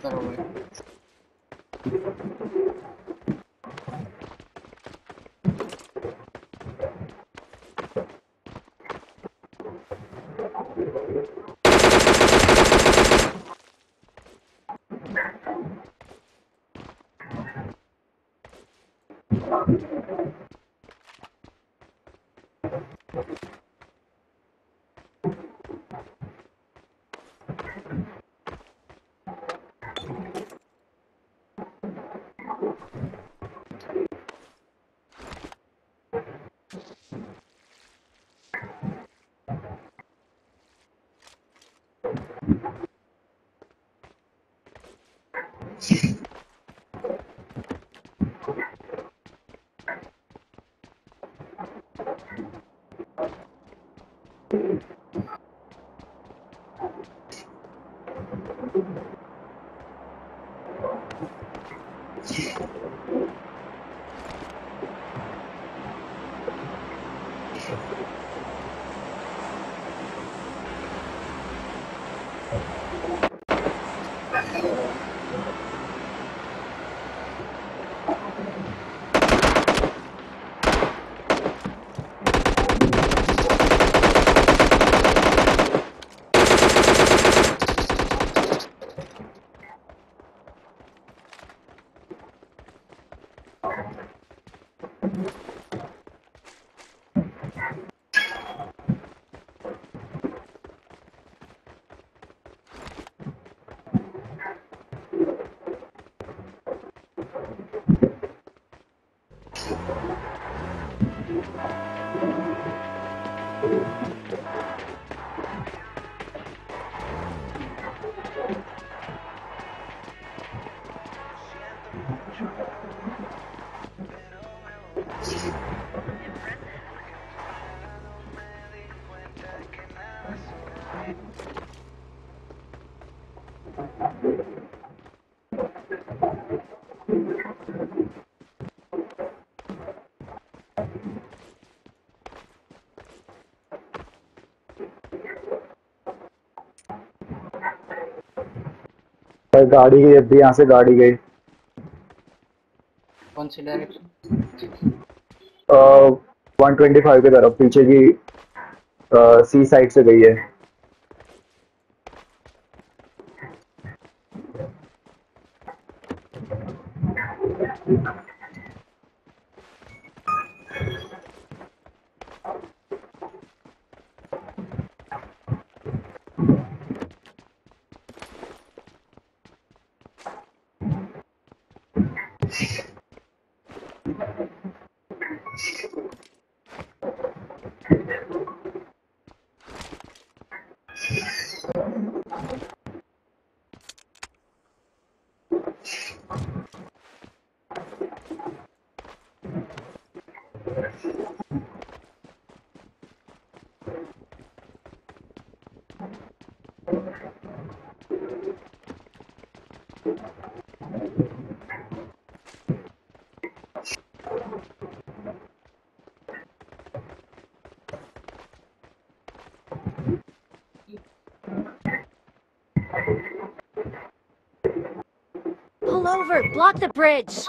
Try करो भाई भाई गाड़ी गई अभी यहाँ से गाड़ी गई। कौन सी डायरेक्शन वन ट्वेंटी फाइव की तरफ़ पीछे की सी साइड से गई है। Pull over! Block the bridge!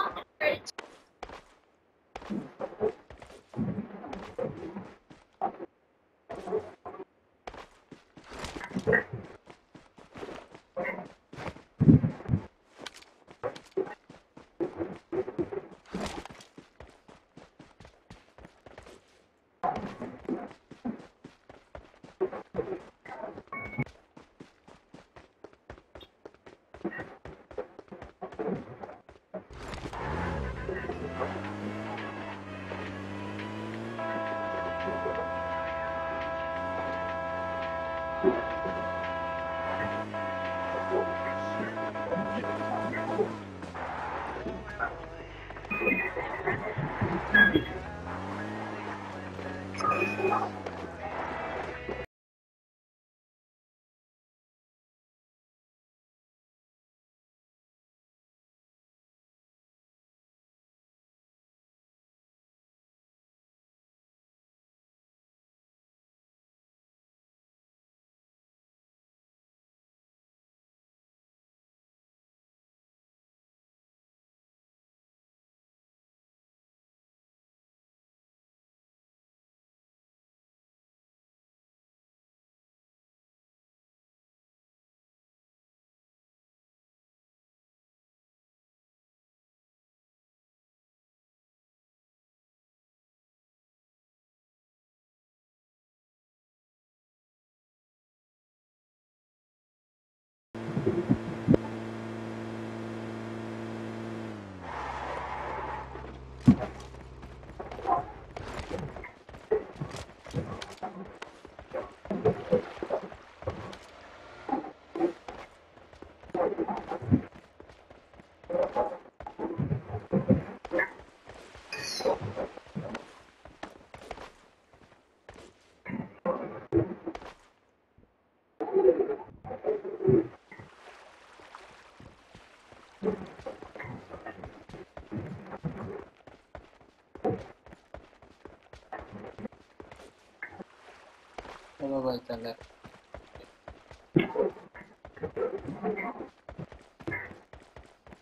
चलो भाई, चल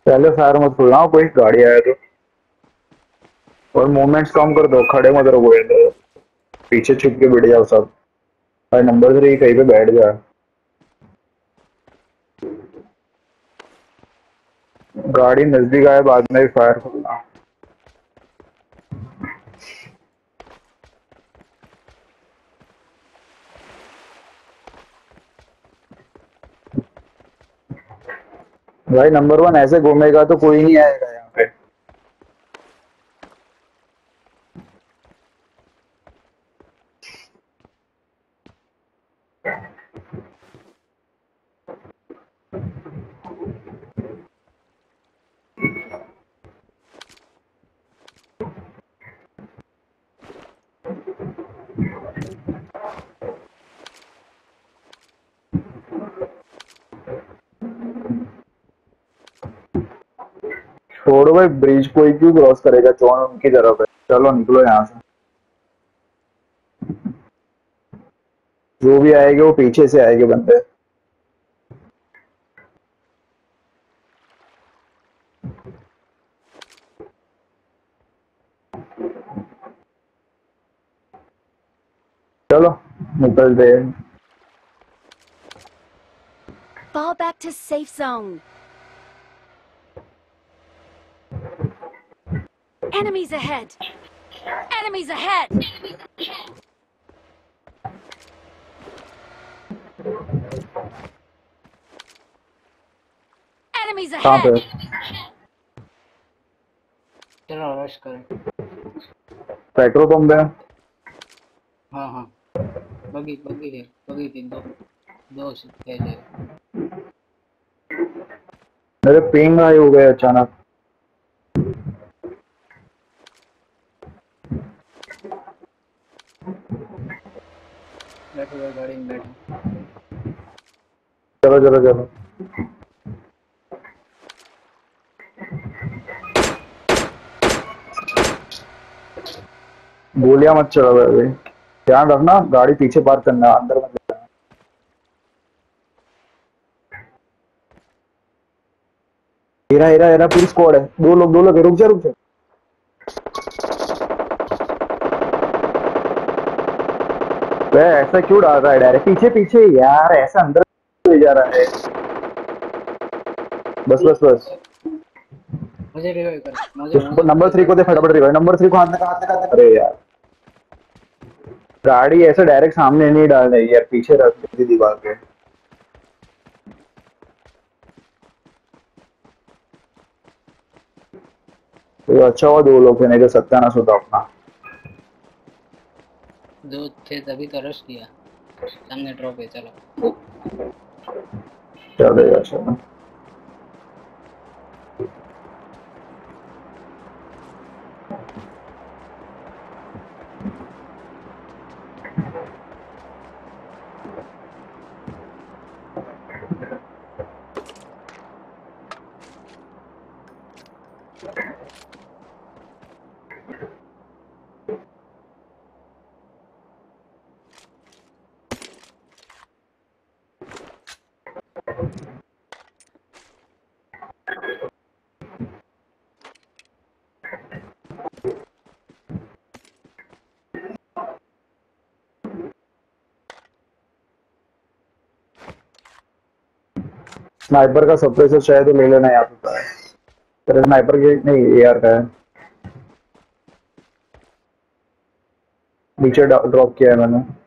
पहले फायर मत खोलना कोई गाड़ी आया तो। और मूवमेंट्स कम कर दो, खड़े मत रहो इधर पीछे छुप के बैठ जाओ सब। भाई नंबर थ्री कहीं पे बैठ जा। गाड़ी नज़दीक आए, बाद में फायर खोलना। भाई नंबर वन ऐसे घूमेगा तो कोई नहीं आएगा यहाँ पे छोड़ो भाई ब्रिज कोई क्यों क्रॉस करेगा? चौन उनकी तरफ़ है। चलो, निकलो यहाँ से। जो भी आएँगे, वो पीछे से आएँगे बंदे। चलो, निकलते हैं। Fall back to safe zone. Enemies ahead. Enemies ahead. Enemies कहाँ पे ahead. चलो रश करें पेट्रोल पंप है हाँ हाँ बगी बगी है बगी थी दो दो से तेज है मेरे पिंग आई हो गए अचानक। बैठो। चलो चलो चलो। गोलियाँ मत चलो भाई ध्यान रखना, गाड़ी पीछे पार्क करना, अंदर मत जाना। हेरा हेरा हेरा पूरी स्क्वाड है। दो लोग दो लोग रुक जा रुक जा। वे ऐसा क्यों डाल रहा है डायरेक्ट पीछे पीछे यार ऐसा अंदर ले जा रहा है। बस बस बस। मुझे रिवाइव कर मुझे नंबर थ्री को दे फटाफट रिवाइव नंबर थ्री को हाथ में हाथ में हाथ में अरे यार। गाड़ी ऐसे डायरेक्ट सामने नहीं डाल रही यार पीछे रख दी दीवार के तो अच्छा हुआ दो लोग थे नहीं तो सत्यानाश होता अपना। दो थे तभी तो रश किया। सामने ड्रॉप है चलो। चलो यार चलो। स्नाइपर का सप्रेसर शायद तो ले लेना याद होता है। तेरे स्नाइपर के, नहीं एआर का है। नीचे ड्रॉप किया है मैंने।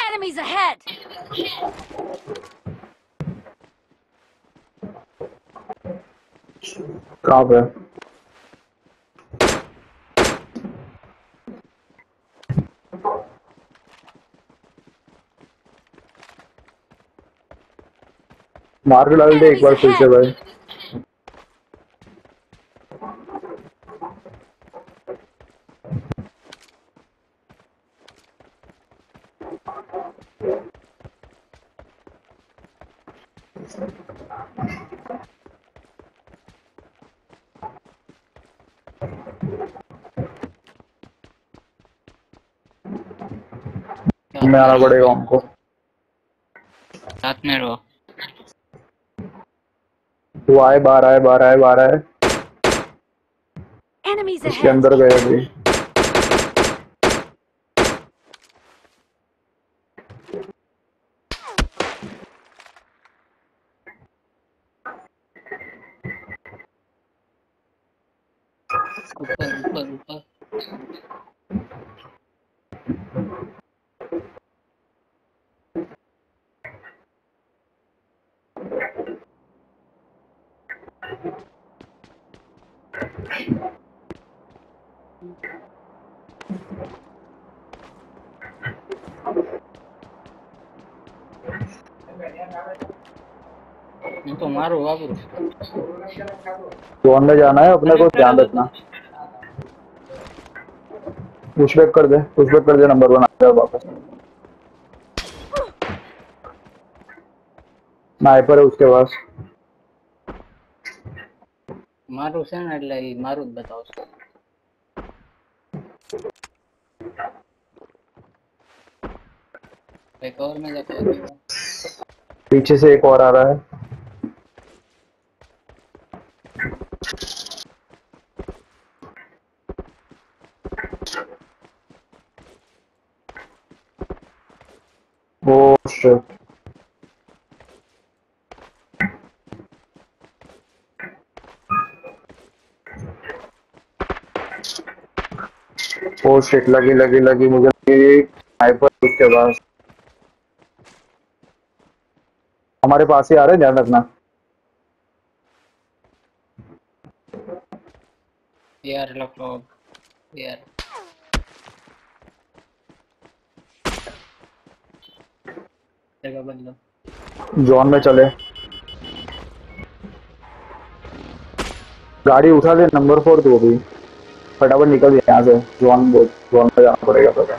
Enemies ahead! कहाँ पे मार के डाल दे एक बार फिर से भाई। में आना पड़ेगा हमको साथ में रहो। वो आए बाहर आए बाहर आए बाहर आए। इसके अंदर गए अभी ऊपर ऊपर ऊपर तो मारो बाबू जोन में जाना है, अपने को ध्यान रखना। पुशबैक कर दे पुशबैक कर दे नंबर वन आ जाओ वापस। स्नाइपर है उसके पास। મારું છે ને એટલે ઈ મારું જ બતાવશે भाई कवर में जाके पीछे से एक और आ रहा है ओ शिट ओ शिट लगी लगी लगी मुझे लगी स्नाइपर उसके पास हमारे पास ही आ रहे हैं ध्यान रखना। यार लखो यार जगह बदलो जोन में चले। गाड़ी उठा ले नंबर फोर तो भी फटाफट निकल यहाँ से जोन में जाना पड़ेगा पता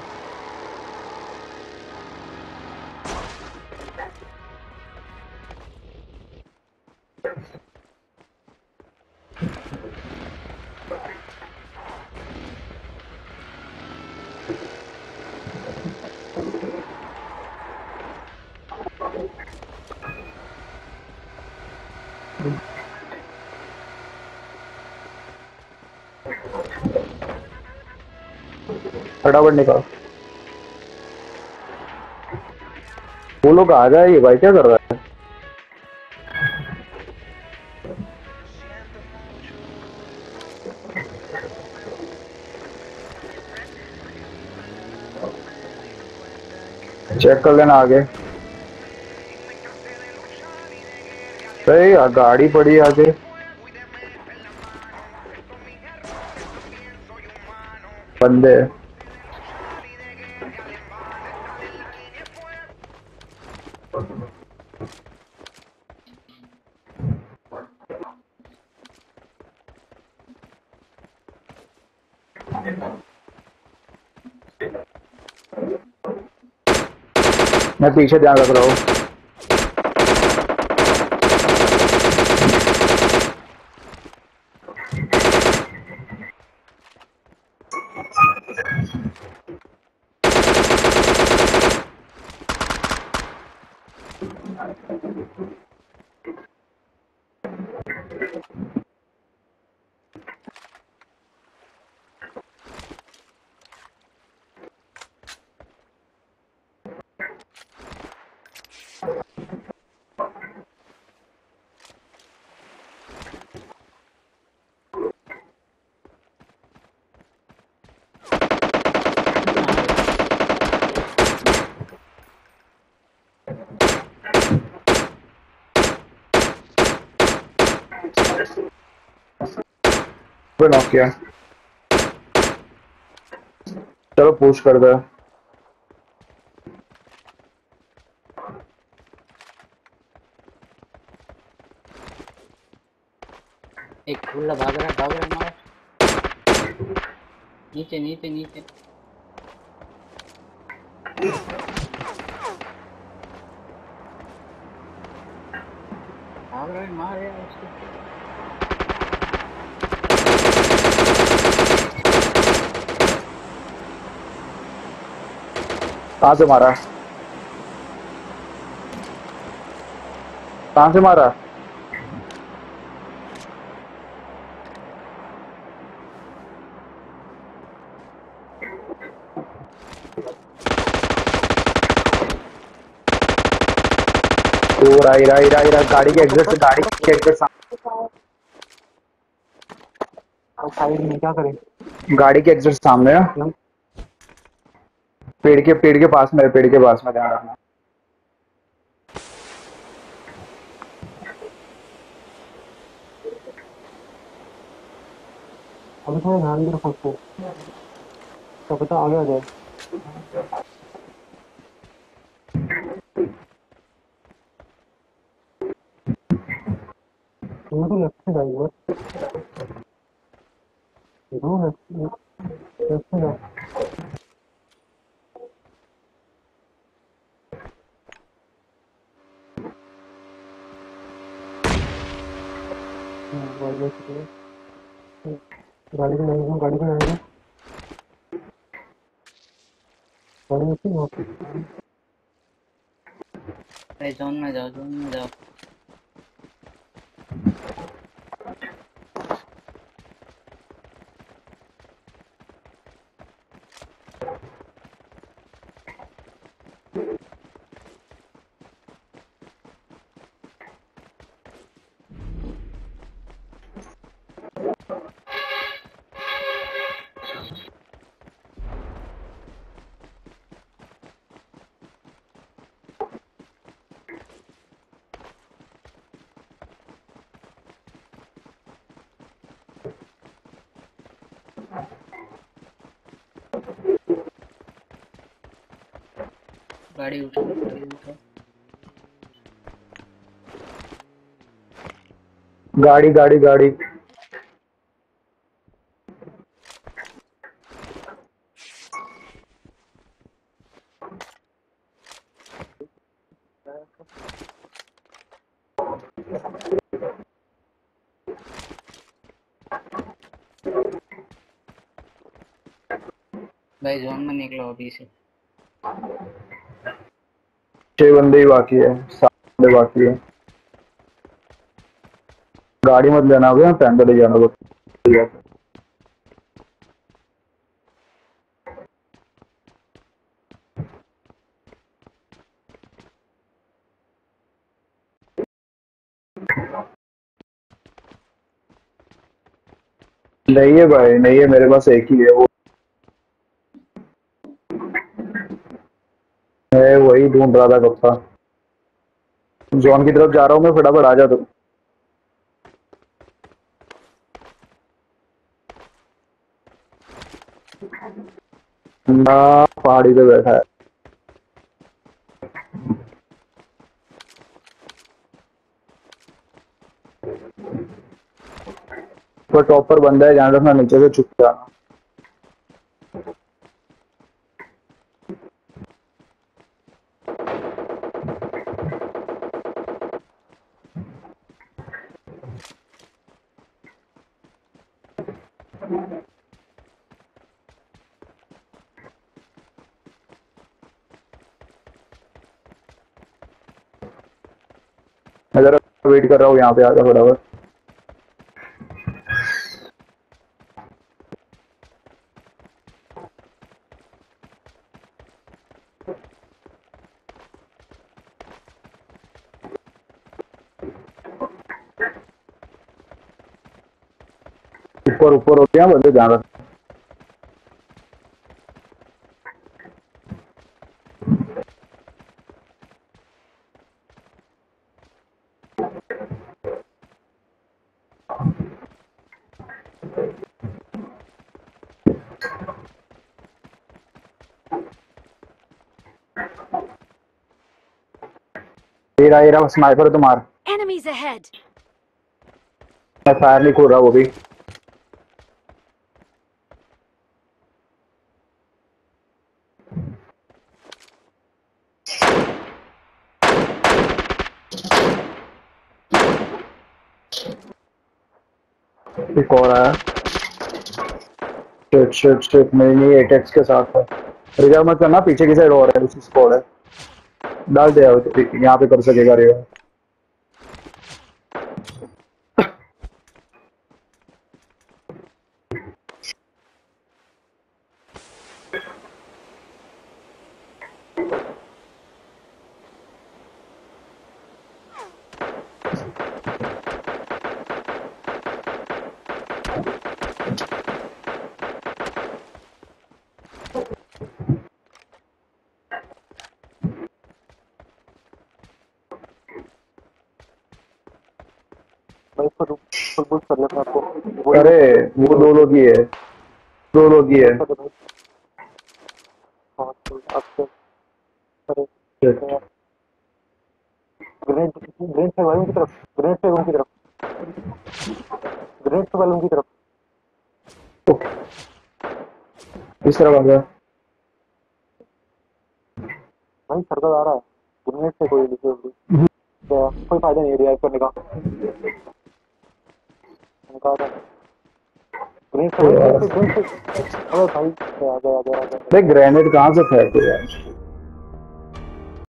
फटाफट निकाल। वो लोग आ जाए, ये भाई क्या कर रहा है? चेक कर लेना आगे। सही गाड़ी पड़ी आगे। बंदे। पीछे ध्यान रख रहा हूँ। Thank पे नॉक किया चलो पुश कर दे। एक भाग रहा भाग रहा नीचे नीचे नीचे भाग रहा है मार यार उसको कहाँ से मारा कहाँ से मारा गाड़ी के एग्जिट से गाड़ी के एग्जिट सामने। साइड में क्या करें? गाड़ी के एग्जिट सामने है। पेड़ के पेड़ के पास में पेड़ के पास में ध्यान रखना। अभी थोड़ा ध्यान भी रखो उसको। क्या पता आगे आ जाए। तो लेफ़्ट से जाएगी दो लेफ़्ट लेफ़्ट से जाओ गाड़ी। गाड़ी गाड़ी गाड़ी में जाओ जोन में जाओ गाड़ी उठो गाड़ी उठो। गाड़ी गाड़ी गाड़ी। भाई जोन में निकलो अभी से। छह बंदे ही बाकी है, सात बंदे बाकी है। गाड़ी मत लेना होगा पैंडल ही जाना होगा नहीं है भाई, नहीं है, मेरे पास एक ही है, वो वही ढूंढ रहा था कब जॉन की तरफ़ जा रहा हूँ मैं, फटाफट आ जा तू। पहाड़ी पे बैठा है। तो टॉप पर बंदा है ध्यान रखना नीचे से चुप जाना। वेट कर रहा हूँ यहाँ पे आजा फटाफट। ऊपर ऊपर हो गया बंदे ध्यान तेरा एरा स्नाइपर तो मार Enemies ahead! मैं फायर नहीं खोल रहा वो भी। एक और आया। शिट शिट शिट मेरी नहीं एटेक्स के साथ है। रिज़र्व मत करना पीछे की साइड और है दूसरी स्क्वाड है। डाल दिया यहाँ पे कर सकेगा रिज़र्व अरे वो दो लोग ही है। दो लोग ही है। हाँ तो Shit. ग्रेनेड ग्रेनेड से वालों की तरफ़ ग्रेनेड से उनकी तरफ़। ग्रेनेड से वालों की तरफ़। ओके इस तरफ़ आ गया। भाई सरदार आ रहा है। ग्रेनेड से कोई तो कोई फ़ायदा नहीं रिवाइव करने का। देख ग्रेनेड कहाँ से फेंक यार